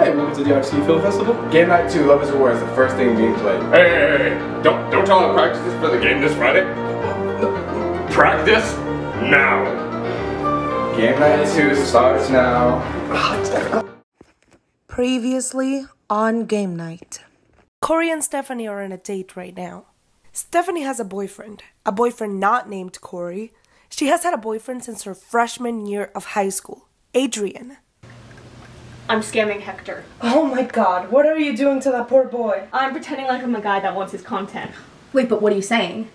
Hey, welcome to the RC Film Festival. Game Night 2, Love is War is the first thing being played. Hey, hey, hey, don't, don't tell them practice for the game this Friday. Practice now. Game Night 2 starts now. Previously on game night. Corey and Stefanie are on a date right now. Stefanie has a boyfriend, a boyfriend not named Corey. She has had a boyfriend since her freshman year of high school, Adrian. I'm scamming Hector. Oh my god, what are you doing to that poor boy? I'm pretending like I'm a guy that wants his content. Wait, but what are you saying?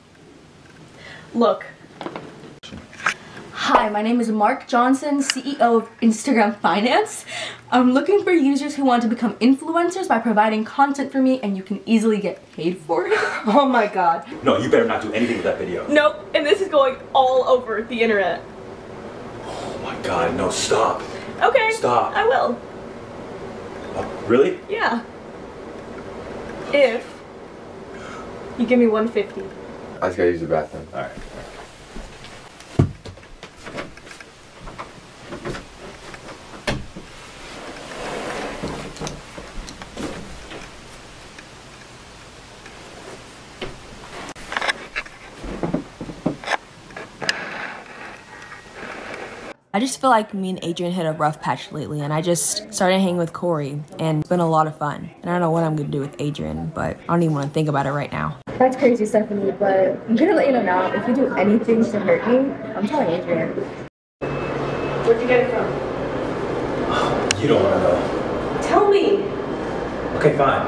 Look, Hi, my name is Mark Johnson, CEO of Instagram Finance. I'm looking for users who want to become influencers by providing content for me and you can easily get paid for it. Oh my god. No, you better not do anything with that video. nope, and this is going all over the internet. Oh my god, no, stop. Okay. Stop. I will. Really? Yeah. If you give me 150. I just gotta use the bathroom. Alright. I just feel like me and Adrian hit a rough patch lately, and I just started hanging with Corey, and it's been a lot of fun. And I don't know what I'm gonna do with Adrian, but I don't even want to think about it right now. That's crazy, Stefanie, but I'm gonna let you know now, if you do anything to hurt me, I'm telling Adrian. Where'd you get it from? You don't wanna know. Tell me. Okay, fine.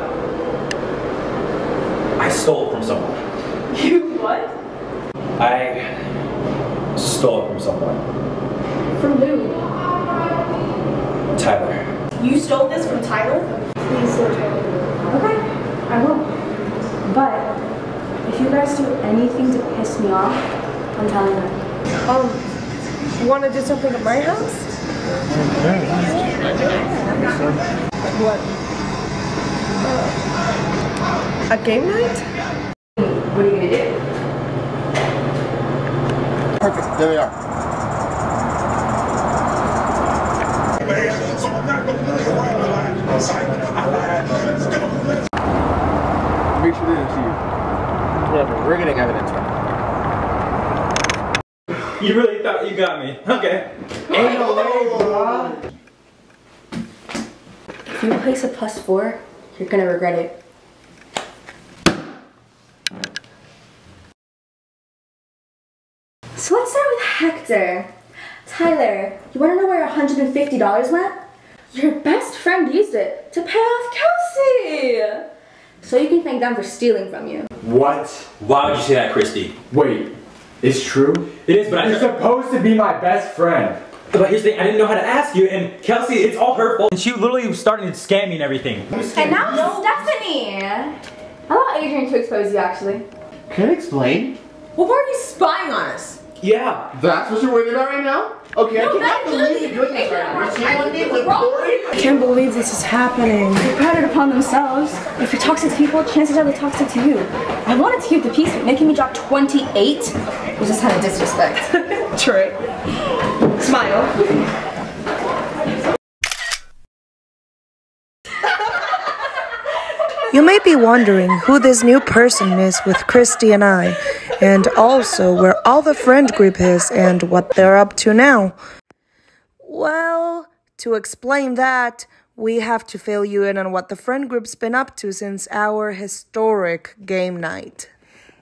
I stole it from someone. You what? I stole it from someone. From who? Tyler. You stole this from Tyler? Please don't tell me. Okay, I won't. But if you guys do anything to piss me off, I'm telling them. Um, you wanna do something at my house? What? Uh, a game night? What are you gonna do? Perfect, there we are. You really thought you got me. Okay. Ain't no way, bro. If you place a plus four, you're gonna regret it. So let's start with Hector. Tyler, you wanna know where $150 went? Your best friend used it to pay off Kelsie! So you can thank them for stealing from you. What? Why would you say that, Kristie? Wait, it's true? It is, but You're supposed to be my best friend. But here's the thing, I didn't know how to ask you, and Kelsie, it's all her fault. And she literally was starting to scam me and everything. And now no. Stefanie! I want Adrian to expose you actually. Can you explain? Well, why are you spying on us? Yeah. That's what you're worried about right now? Okay, I cannot believe you're doing this right now. You're cheating on me I- with Corey? I can't believe this is happening. They brought it upon themselves. If you're toxic to people, chances are they're toxic to you. I wanted to keep the peace, but making me drop 28 was just kind of disrespect. Trey. Smile. You may be wondering who this new person is with Kristie and I, and also where all the friend group is and what they're up to now. Well, to explain that, we have to fill you in on what the friend group's been up to since our historic game night.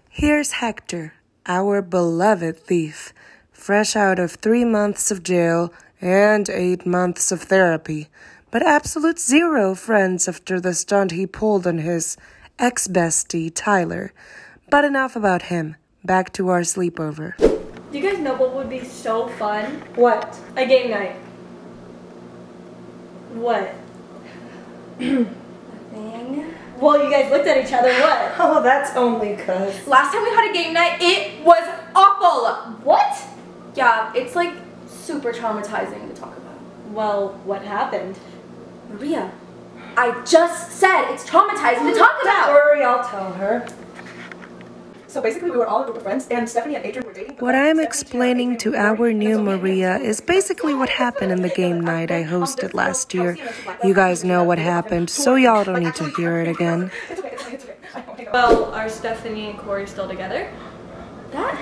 Here's Hector, our beloved thief, fresh out of three months of jail and eight months of therapy, but absolute zero friends after the stunt he pulled on his ex bestie, Tyler. But enough about him. Back to our sleepover. Do you guys know what would be so fun? What? A game night. What? Thing. Well, you guys looked at each other. What? Oh, that's only cuz. Last time we had a game night, it was awful. What? Yeah, it's like super traumatizing to talk about. Well, what happened? Maria, I just said it's traumatizing to talk Don't about. worry, I'll tell her. So basically, we were all a group of friends, and Stefanie and Adrian were dating. What I'm explaining to our new Maria is basically what happened in the game night I hosted last year. You guys know what happened, so y'all don't need to hear it again. Well, are Stefanie and Corey still together? That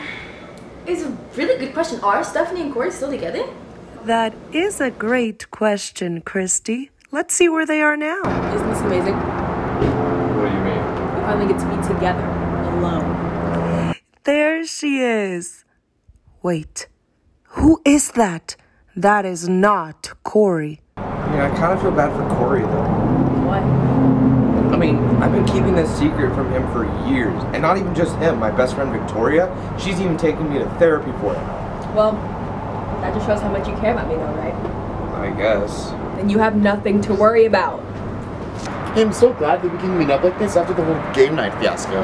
is a really good question. Are Stefanie and Corey still together? That is a great question, Kristie. Let's see where they are now. Isn't this amazing? What do you mean? We finally get to be together, alone. There she is. Wait, who is that? That is not Corey. I mean, I kind of feel bad for Corey though. What? I mean, I've been keeping this secret from him for years, and not even just him. My best friend Victoria, she's even taken me to therapy for it. Well, that just shows how much you care about me, though, right? I guess. Then you have nothing to worry about. Hey, I'm so glad that we can meet up like this after the whole game night fiasco.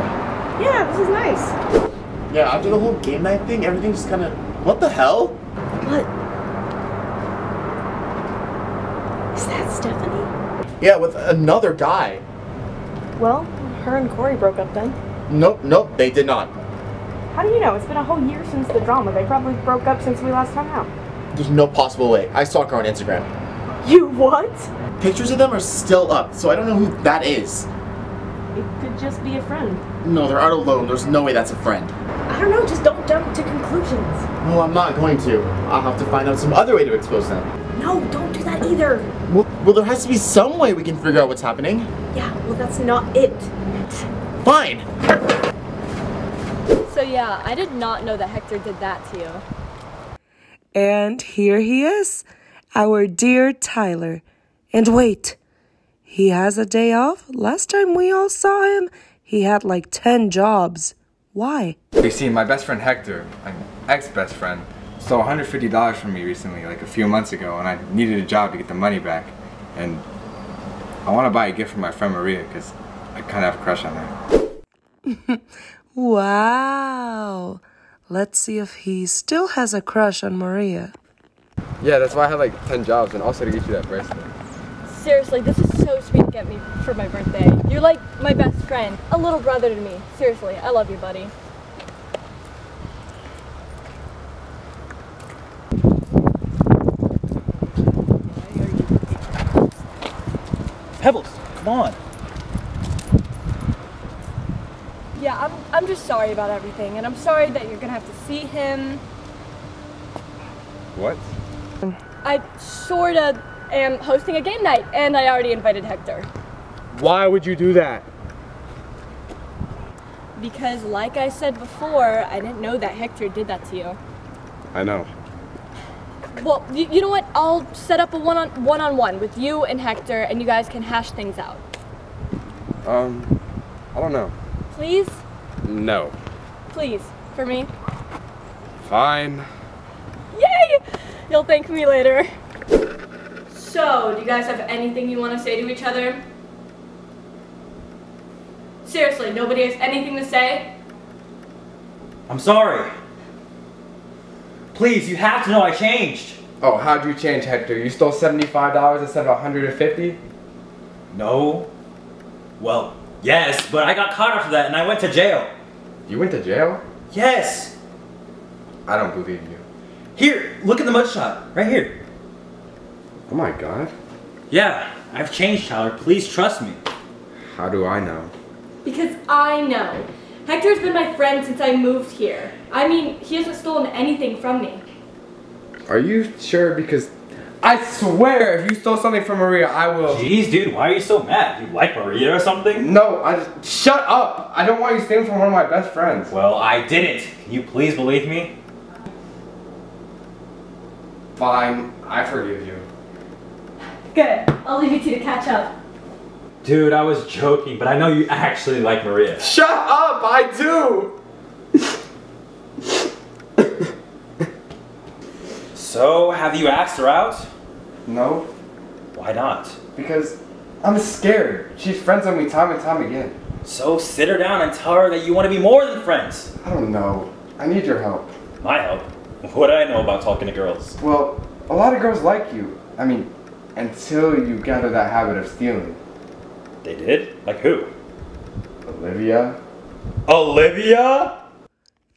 Yeah, this is nice. Yeah, after the whole game night thing, everything just kind of. What the hell? What? Is that Stefanie? Yeah, with another guy. Well, her and Corey broke up then. Nope, nope, they did not. How do you know? It's been a whole year since the drama. They probably broke up since we last hung out. There's no possible way. I stalk her on Instagram. You what? Pictures of them are still up, so I don't know who that is. It could just be a friend. No, they're out alone. There's no way that's a friend. I don't know, just don't jump to conclusions. No, I'm not going to. I'll have to find out some other way to expose them. No, don't do that either. Well, well, there has to be some way we can figure out what's happening. Yeah, well, that's not it. Fine. So yeah, I did not know that Hector did that to you. And here he is, our dear Tyler. And wait, he has a day off? Last time we all saw him, he had like 10 jobs. Why? You see, my best friend Hector, my ex-best friend, stole $150 from me recently, like a few months ago, and I needed a job to get the money back. And I want to buy a gift for my friend Maria because I kind of have a crush on her. Wow. Let's see if he still has a crush on Maria. Yeah, that's why I had like 10 jobs, and also to get you that bracelet. Seriously, this is so sweet to get me for my birthday. You're like my best friend, a little brother to me. Seriously, I love you, buddy. Pebbles, come on. Yeah, I'm, I'm just sorry about everything, and I'm sorry that you're gonna have to see him. What? I sorta am hosting a game night, and I already invited Hector. Why would you do that? Because, like I said before, I didn't know that Hector did that to you. I know. Well, you, you know what? I'll set up a one on one on one with you and Hector, and you guys can hash things out. Um, I don't know. Please, No. please, for me. Fine. Yay! You'll thank me later. So, do you guys have anything you want to say to each other? Seriously, nobody has anything to say? I'm sorry. Please, you have to know I changed. Oh, how'd you change, Hector? You stole $75 instead of 150? No. Well, yes, but I got caught after that and I went to jail. You went to jail? Yes. I don't believe you. Here, look at the mugshot. Right here. Oh my god. Yeah, I've changed, Tyler. Please trust me. How do I know? Because I know. Hector's been my friend since I moved here. I mean, he hasn't stolen anything from me. Are you sure? Because I swear if you stole something from Maria, I will. Jeez, dude, why are you so mad? You like Maria or something? No, I just. Shut up! I don't want you stealing from one of my best friends. Well, I didn't. Can you please believe me? Fine, I forgive you. Good. I'll leave you two to catch up. Dude, I was joking, but I know you actually like Maria. Shut up! I do! So, have you asked her out? No, Why not? because I'm scared. She's friends with me time and time again. So, sit her down and tell her that you want to be more than friends. I don't know. I need your help. My help? What do I know about talking to girls? Well, a lot of girls like you. I mean, until you get into that habit of stealing. They did? Like who? Olivia, Olivia?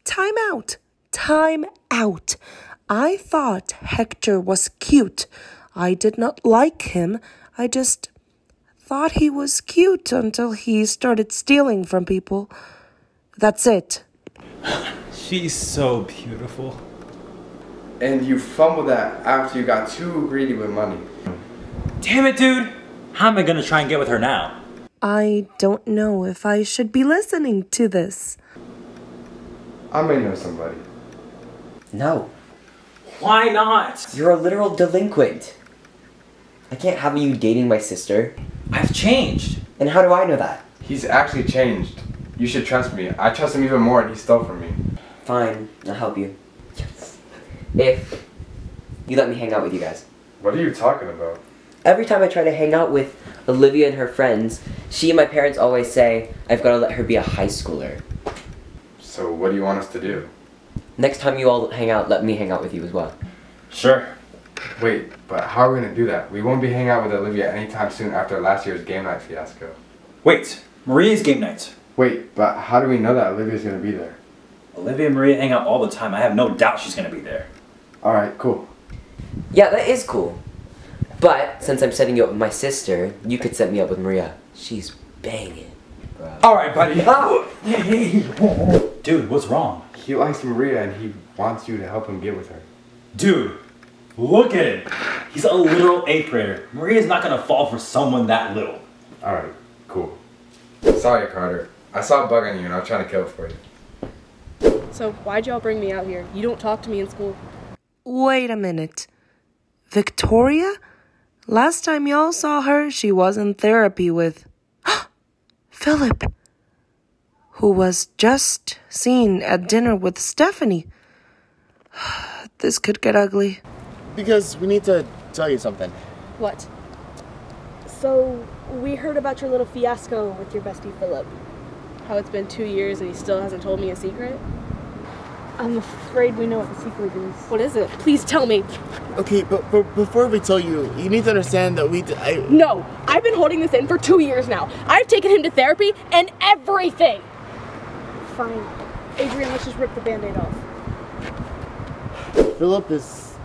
Time out. Time out. I thought Hector was cute. I did not like him. I just thought he was cute until he started stealing from people. That's it. She's so beautiful. And you fumbled that after you got too greedy with money. Damn it, dude. How am I gonna try and get with her now? I don't know if I should be listening to this. I may know somebody. No. Why not? You're a literal delinquent. I can't have you dating my sister. I've changed. And how do I know that? He's actually changed. You should trust me. I trust him even more and he stole from me. Fine, I'll help you. Yes. If you let me hang out with you guys. What are you talking about? Every time I try to hang out with Olivia and her friends, she and my parents always say I've got to let her be a high schooler. So what do you want us to do? Next time you all hang out, let me hang out with you as well. Sure. Wait, but how are we gonna do that? We won't be hanging out with Olivia anytime soon after last year's game night fiasco. Wait, Maria's game night. Wait, but how do we know that Olivia's gonna be there? Olivia and Maria hang out all the time. I have no doubt she's gonna be there. Alright, cool. Yeah, that is cool. But since I'm setting you up with my sister, you could set me up with Maria. She's banging. Bro. Alright, buddy. Ah! Dude, what's wrong? He likes Maria and he wants you to help him get with her. Dude, look at him. He's a literal eighth grader. Maria's not gonna fall for someone that little. Alright, cool. Sorry, Carter. I saw a bug on you and I was trying to kill it for you. So why'd y'all bring me out here? You don't talk to me in school. Wait a minute. Victoria? Last time y'all saw her, she was in therapy with Phillip, who was just seen at dinner with Stefanie. this could get ugly. Because we need to tell you something. What? So we heard about your little fiasco with your bestie Phillip. How it's been two years and he still hasn't told me a secret. I'm afraid we know what the secret is. What is it? Please tell me. Okay, but, but before we tell you, you need to understand that we. D- I, No, I've been holding this in for two years now. I've taken him to therapy and everything. Fine. Adrian, let's just rip the band-aid off. Phillip is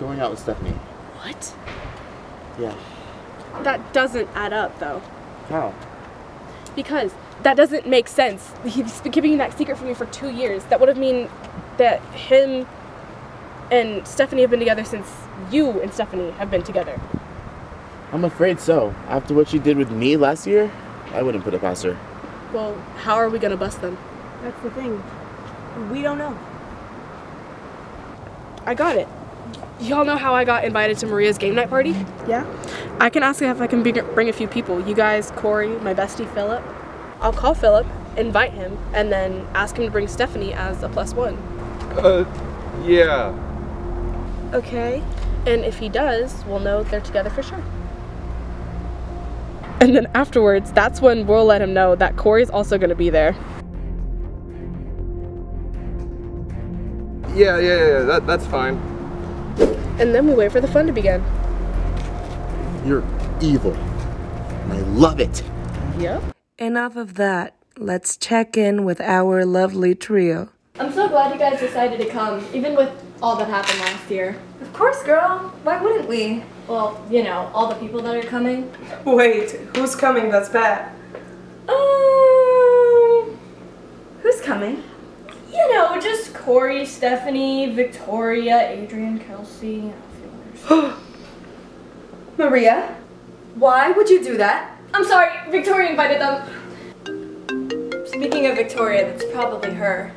going out with Stefanie. What? Yeah. That doesn't add up though. How? Because that doesn't make sense. He's been keeping that secret from me for two years. That would have mean that him and Stefanie have been together since you and Stefanie have been together. I'm afraid so. After what she did with me last year, I wouldn't put it past her. Well, how are we gonna bust them? That's the thing. We don't know. I got it. Y'all know how I got invited to Maria's game night party? Yeah? I can ask if I can bring bring a few people. You guys, Corey, my bestie Phillip. I'll call Phillip, invite him, and then ask him to bring Stefanie as a plus one. Uh, yeah. Okay. And if he does, we'll know they're together for sure. And then afterwards, that's when we'll let him know that Corey's also gonna be there. Yeah, yeah, yeah, that, that's fine. And then we wait for the fun to begin. You're evil. And I love it. Yep. Enough of that. Let's check in with our lovely trio. I'm so glad you guys decided to come, even with all that happened last year. Of course, girl. Why wouldn't we? Well, you know, all the people that are coming. Wait, who's coming that's bad? Um, who's coming? You know, just Corey, Stefanie, Victoria, Adrian, Kelsie, and a few others. Maria. Why would you do that? I'm sorry, Victoria invited them. Speaking of Victoria, that's probably her.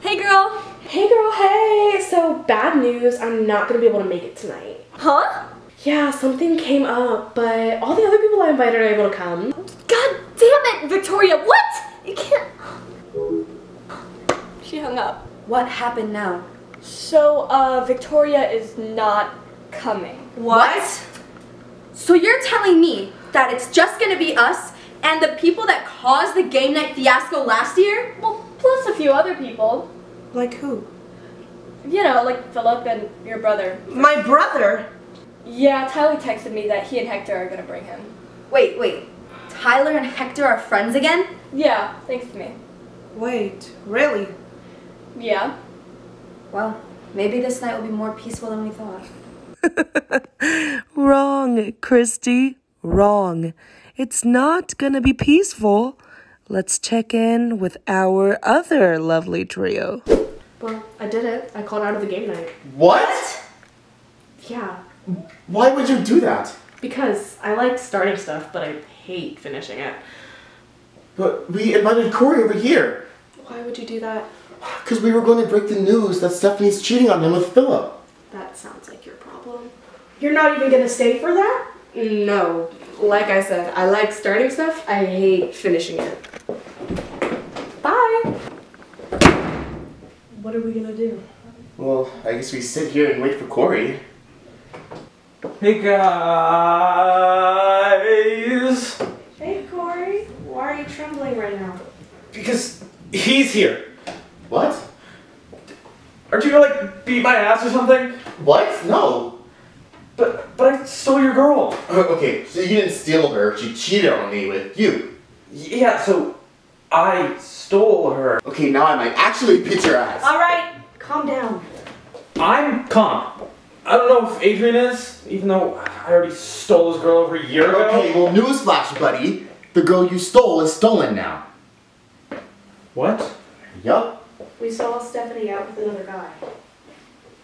Hey girl! Hey girl, hey! So bad news, I'm not gonna be able to make it tonight. Huh? Yeah, something came up, but all the other people I invited are able to come. God damn it, Victoria! What? You can't. She hung up. What happened now? So, uh, Victoria is not coming. What? So you're telling me that it's just gonna be us and the people that caused the game night fiasco last year? Well, plus a few other people. Like who? You know, like Phillip and your brother. My brother? Yeah, Tyler texted me that he and Hector are gonna bring him. Wait, wait. Tyler and Hector are friends again? Yeah, thanks to me. Wait, really? Yeah. Well, maybe this night will be more peaceful than we thought. Wrong, Kristie. Wrong. It's not gonna be peaceful. Let's check in with our other lovely trio. Well, I did it. I called out of the game night. What? Yeah, Why would you do that? because I like starting stuff, but I hate finishing it. But we invited Corey over here. Why would you do that? Because we were going to break the news that Stefanie's cheating on him with Phillip. That sounds like your problem. You're not even gonna stay for that? No. Like I said, I like starting stuff. I hate finishing it. Bye. What are we gonna do? Well, I guess we sit here and wait for Corey. Hey guys! Hey, Corey. Why are you trembling right now? Because he's here. What? Aren't you gonna like beat my ass or something? What? No. But but I stole your girl. Uh, Okay, so you didn't steal her. She cheated on me with you. Yeah, so I stole her. Okay, now I might actually beat your ass. All right, calm down. I'm calm. I don't know if Adrian is, even though I already stole his girl over a year ago. Okay, well, newsflash, buddy. The girl you stole is stolen now. What? Yup. We saw Stefanie out with another guy.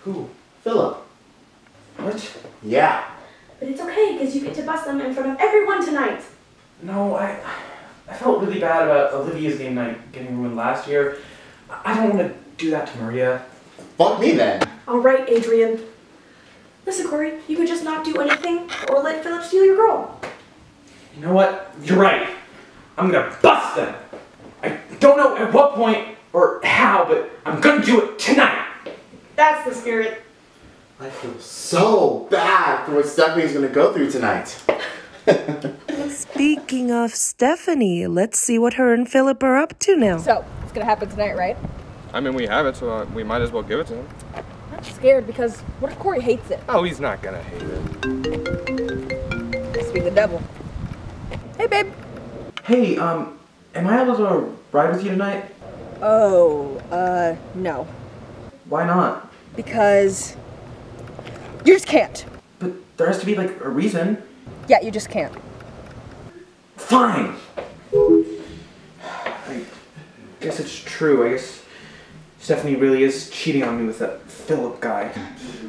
Who? Phillip. What? Yeah. But it's okay because you get to bust them in front of everyone tonight. No, I I felt really bad about Olivia's game night getting ruined last year. I I don't want to do that to Maria. Fuck me then. All right, Adrian. Listen, Corey, you could just not do anything or let Phillip steal your girl. You know what? You're right. I'm gonna bust them. I don't know at what point or how, but I'm gonna do it tonight. That's the spirit. I feel so bad for what Stefanie's gonna go through tonight. Speaking of Stefanie, let's see what her and Phillip are up to now. So, it's gonna happen tonight, right? I mean, we have it, so uh, we might as well give it to him. I'm scared because what if Corey hates it? Oh, he's not gonna hate it. Must be the devil. Hey, babe. Hey, um, am I able to ride with you tonight? Oh, uh, no. Why not? Because you just can't. But there has to be like a reason. Yeah, you just can't. Fine. I guess it's true. I guess Stefanie really is cheating on me with that Phillip guy.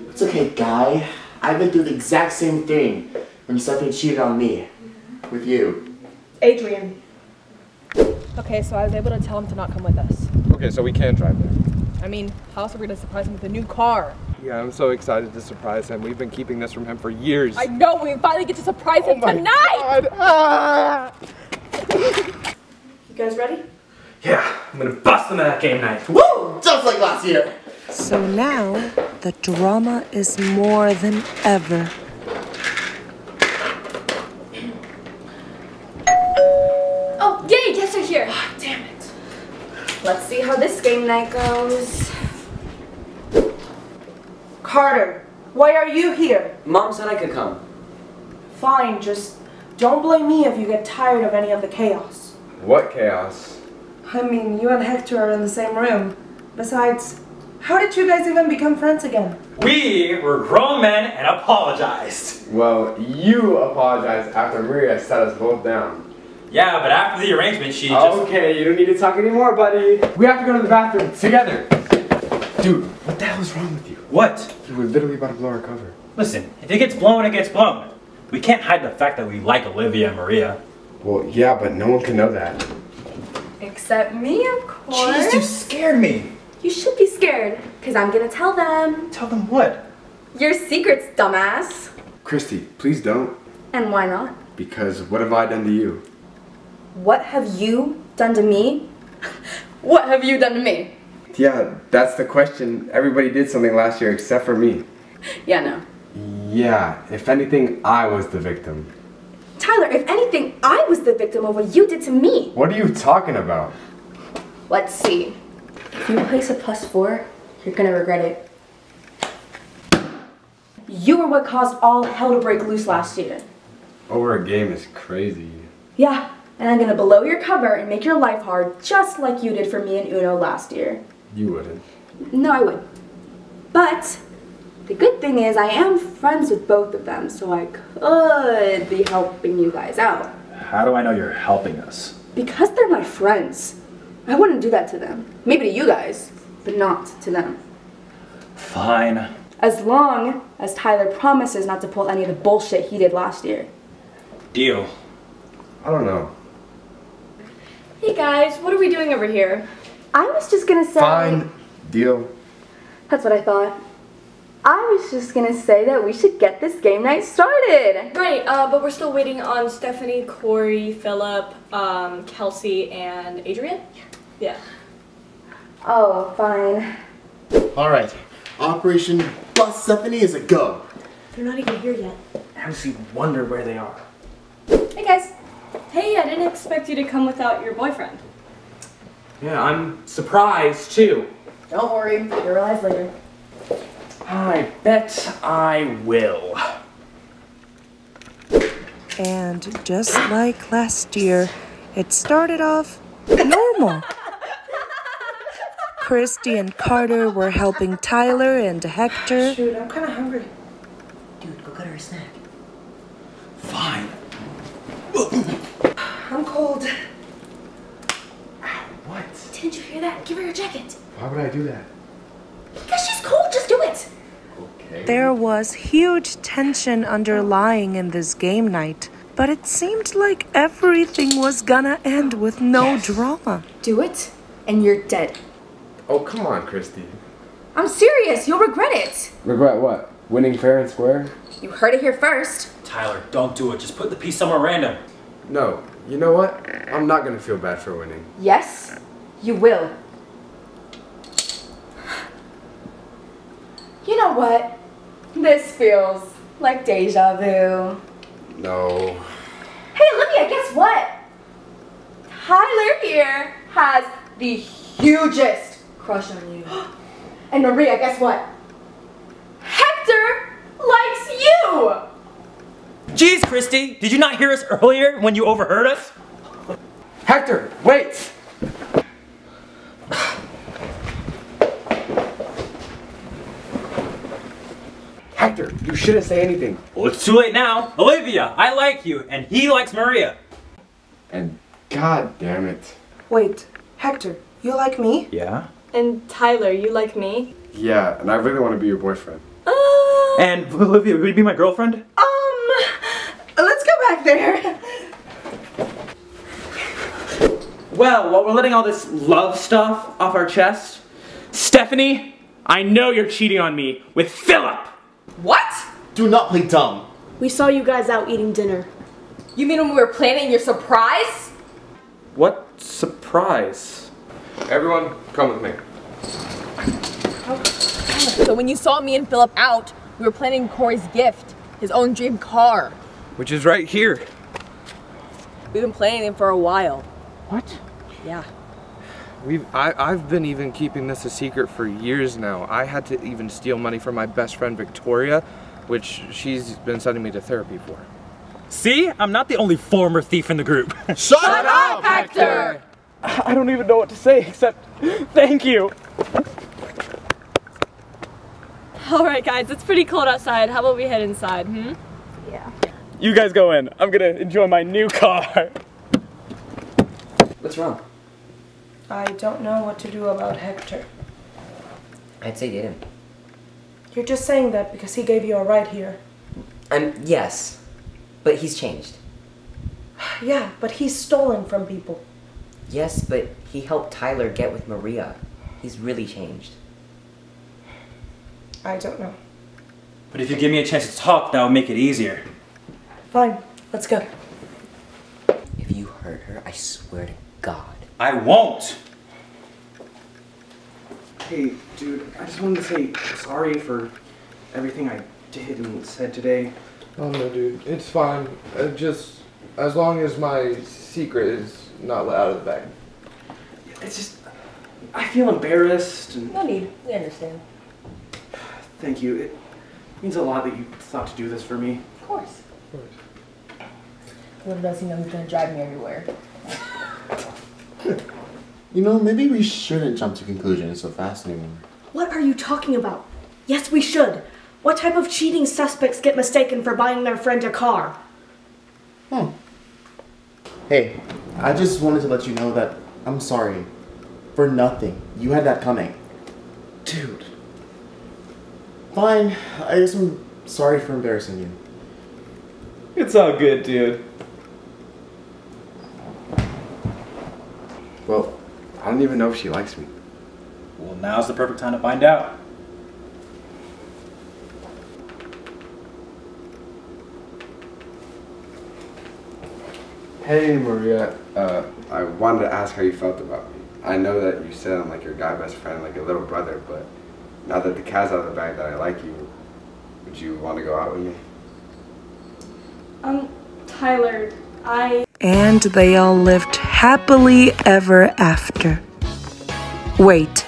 It's okay, guy. I've been through the exact same thing when Stefanie cheated on me. With you. Adrian. Okay, so I was able to tell him to not come with us. Okay, so we can drive there. I mean, how else are we gonna surprise him with a new car? Yeah, I'm so excited to surprise him. We've been keeping this from him for years. I know, we finally get to surprise him my tonight! Ah! You guys ready? Yeah, I'm gonna bust them at that game night. Woo! Just like last year. So now the drama is more than ever. Oh, yay, guests are here. Damn it. Let's see how this game night goes. Carter, why are you here? Mom said I could come. Fine, just don't blame me if you get tired of any of the chaos. What chaos? I mean, you and Hector are in the same room. Besides, how did you guys even become friends again? We were grown men and apologized. Well, you apologized after Maria set us both down. Yeah, but after the arrangement, she just. Okay, you don't need to talk anymore, buddy. We have to go to the bathroom together. Dude, what the hell is wrong with you? What? We're literally about to blow our cover. Listen, if it gets blown, it gets blown. We can't hide the fact that we like Olivia and Maria. Well, yeah, but no one can know that. Except me, of course. Jeez, you scared me. You should be scared, because I'm gonna tell them. Tell them what? Your secrets, dumbass. Kristie, please don't. And why not? Because what have I done to you? What have you done to me? what have you done to me? Yeah, that's the question. Everybody did something last year except for me. Yeah, no. Yeah, if anything, I was the victim. Tyler, if anything, I was the victim of what you did to me. What are you talking about? Let's see. If you place a plus four, you're gonna regret it. You were what caused all hell to break loose last year. Over a game is crazy. Yeah, And I'm gonna blow your cover and make your life hard just like you did for me and Uno last year. You wouldn't. No, I would. But the good thing is I am friends with both of them, so I could be helping you guys out. How do I know you're helping us? Because they're my friends. I wouldn't do that to them. Maybe to you guys, but not to them. Fine. As long as Tyler promises not to pull any of the bullshit he did last year. Deal. I don't know. Hey guys, what are we doing over here? I was just gonna say. Fine. Deal. That's what I thought. I was just gonna say that we should get this game night started. Right, uh, but we're still waiting on Stefanie, Corey, Phillip, um, Kelsie, and Adrian? Yeah. Oh, fine. Alright, Operation Bust Stefanie is a go. They're not even here yet. I honestly wonder where they are. Hey guys. Hey, I didn't expect you to come without your boyfriend. Yeah, I'm surprised too. Don't worry, you'll realize later. I bet I will. And just like last year, it started off normal. Kristie and Carter were helping Tyler and Hector. Shoot, I'm kind of hungry. Dude, go get her a snack. Fine. I'm cold. What? Didn't you hear that? Give her your jacket. Why would I do that? Because she's cold, just do it. Okay. There was huge tension underlying in this game night, but it seemed like everything was gonna end with no drama. Do it, and you're dead. Oh, come on, Kristie. I'm serious, you'll regret it. Regret what? Winning fair and square? You heard it here first. Tyler, don't do it. Just put the piece somewhere random. No. You know what? I'm not gonna feel bad for winning. Yes, you will. You know what? This feels like deja vu. No. Hey, Olivia, guess what? Tyler here has the hugest crush on you. And Maria, guess what? Hector likes you! Jeez, Kristie, did you not hear us earlier when you overheard us? Hector, wait! Hector, you shouldn't say anything. Well, it's too late now. Olivia, I like you, and he likes Maria. And god damn it. Wait, Hector, you like me? Yeah? And Tyler, you like me? Yeah, and I really want to be your boyfriend. And Olivia, would you be my girlfriend? Um, let's go back there. Well, while we're letting all this love stuff off our chest, Stefanie, I know you're cheating on me with Phillip. What? Do not play dumb. We saw you guys out eating dinner. You mean when we were planning your surprise? What surprise. Everyone, come with me. So when you saw me and Phillip out, we were planning Corey's gift, his own dream car. Which is right here. We've been planning it for a while. What? Yeah. We've I, I've been even keeping this a secret for years now. I had to even steal money from my best friend Victoria, which she's been sending me to therapy for. See? I'm not the only former thief in the group. Shut, up, Hector! I don't even know what to say except thank you. Alright guys, it's pretty cold outside. How about we head inside, hmm? You guys go in. I'm gonna enjoy my new car. What's wrong? I don't know what to do about Hector. I'd say date him. You're just saying that because he gave you a ride here. Um, yes. But he's changed. Yeah, but he's stolen from people. Yes, but he helped Tyler get with Maria. He's really changed. I don't know. but if you give me a chance to talk, that would make it easier. Fine, let's go. If you hurt her, I swear to God. I won't. Hey, dude, I just wanted to say sorry for everything I did and said today. Oh no, dude, it's fine. Uh, just as long as my secret is not let out of the bag. It's just, I feel embarrassed and No need. We understand. thank you. It means a lot that you thought to do this for me. Of course. Little does he know he's gonna drive me everywhere. You know, maybe we shouldn't jump to conclusions so fast anymore. What are you talking about? Yes, we should. What type of cheating suspects get mistaken for buying their friend a car? Hmm. Hey, I just wanted to let you know that I'm sorry. For nothing. You had that coming. Dude. Fine. I guess I'm sorry for embarrassing you. It's all good, dude. Well, I don't even know if she likes me. Well, now's the perfect time to find out. Hey Maria, uh, I wanted to ask how you felt about me. I know that you said I'm like your guy best friend, like your little brother, but now that the cat's out of the bag that I like you, would you want to go out with me? Um, Tyler, I. And they all lived happily ever after. Wait,